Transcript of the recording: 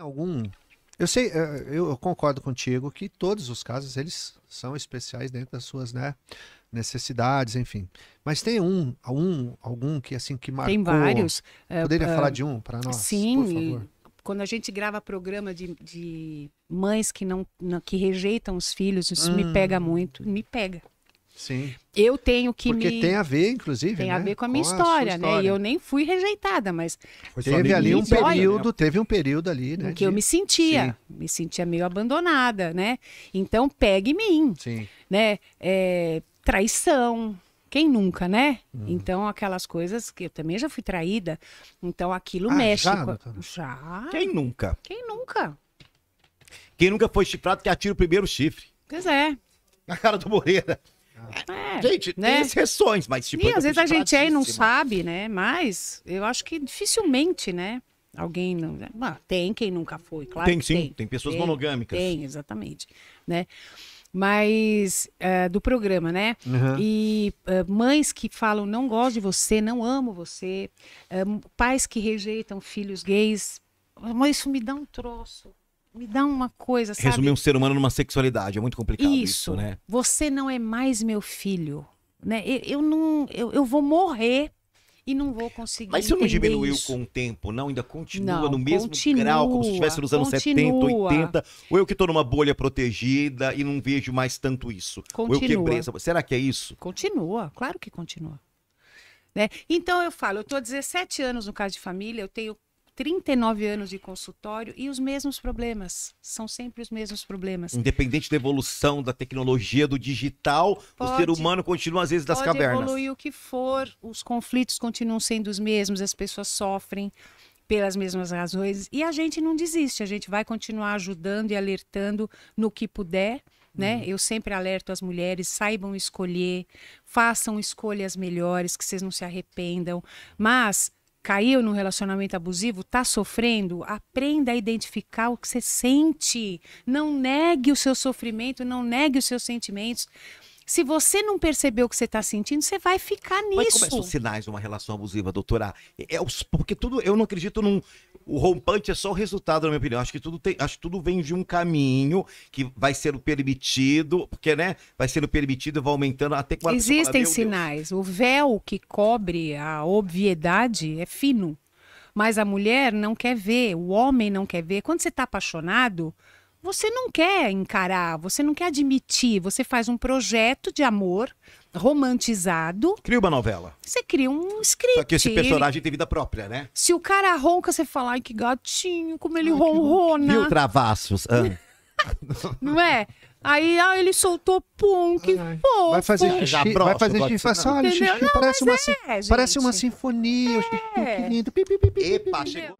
algum. Eu sei, eh, eu concordo contigo que todos os casos eles são especiais dentro das suas, né, necessidades, enfim. Mas tem um, um algum que assim que marcou. Tem vários. eh, Poderia eh, falar de um para nós, Sim, por favor? quando a gente grava programa de, de mães que não, que rejeitam os filhos, isso me Hum. pega muito, me pega. Sim. Eu tenho que Porque me tem a ver, inclusive, tem a né, ver com a minha sua história, né? E história. eu nem fui rejeitada, mas Foi Teve ali um período, teve um período ali, né? em que eu de- me sentia, me sentia meio abandonada, né? Então pega em mim, Sim. né? É, traição. Quem nunca, né? Hum. Então, aquelas coisas que eu também já fui traída. Então, aquilo Ah, mexe. já, com a- já. Quem nunca? Quem nunca? Quem nunca foi chifrado que atira o primeiro chifre. Pois é. Na cara do Moreira. É. Gente, tem né? exceções, mas tipo. E às vezes a gente é e não sabe, né? Mas eu acho que dificilmente, né? Alguém não. Ah, tem quem nunca foi, claro. Tem sim, tem. tem pessoas Tem, monogâmicas. Tem, exatamente. Né? Mas é, do programa, né? Uhum. E é, mães que falam não gosto de você, não amo você, é, pais que rejeitam filhos gays, mas isso me dá um troço, me dá uma coisa, sabe? Resumir um ser humano numa sexualidade é muito complicado isso, Isso, né? Você não é mais meu filho, né? Eu, eu não, eu, eu vou morrer e não vou conseguir. Mas isso não diminuiu isso. com o tempo, não? Ainda continua Não, no mesmo continua, grau, como se estivesse nos anos 70, continua. 80? Ou eu que tô numa bolha protegida e não vejo mais tanto isso? Ou eu Continua. quebrei essa... Será que é isso? Continua, claro que continua. Né? Então eu falo, eu estou 17 anos no caso de família, eu tenho 39 anos de consultório e os mesmos problemas. São sempre os mesmos problemas. Independente da evolução da tecnologia, do digital, o Pode- ser humano continua às vezes das Pode cavernas. evoluir o que for, os conflitos continuam sendo os mesmos, as pessoas sofrem pelas mesmas razões e a gente não desiste, a gente vai continuar ajudando e alertando no que puder. Né? Eu sempre alerto as mulheres, saibam escolher, façam escolhas melhores, que vocês não se arrependam. Mas caiu num relacionamento abusivo, tá sofrendo, aprenda a identificar o que você sente. Não negue o seu sofrimento, não negue os seus sentimentos. Se você não percebeu o que você está sentindo, você vai ficar Mas como é são nisso. os sinais de uma relação abusiva, doutora? É, é porque tudo, eu não acredito num. O rompante é só o resultado, na minha opinião. Acho que tudo tem, acho que tudo vem de um caminho que vai sendo permitido, porque, né? Vai sendo permitido e vai aumentando até quando você fala, Existem "Meu Deus". sinais. O véu que cobre a obviedade é fino. Mas a mulher não quer ver, o homem não quer ver. Quando você está apaixonado, você não quer encarar, você não quer admitir. Você faz um projeto de amor romantizado, Cria uma novela. você cria um script. Só que esse personagem tem vida própria, né? Se o cara ronca, você fala, ai que gatinho, como ele ronrona. Viu, Travassos? Ah. Não é? Aí ah, ele soltou pum, que Ai, fofo. Vai fazer Já xixi, brocha, vai fazer xixi, fala assim, olha, xixi Não, parece, uma, é, parece uma sinfonia, o xixi É. que lindo. Pi, pi, pi, Epa, pi. chegou.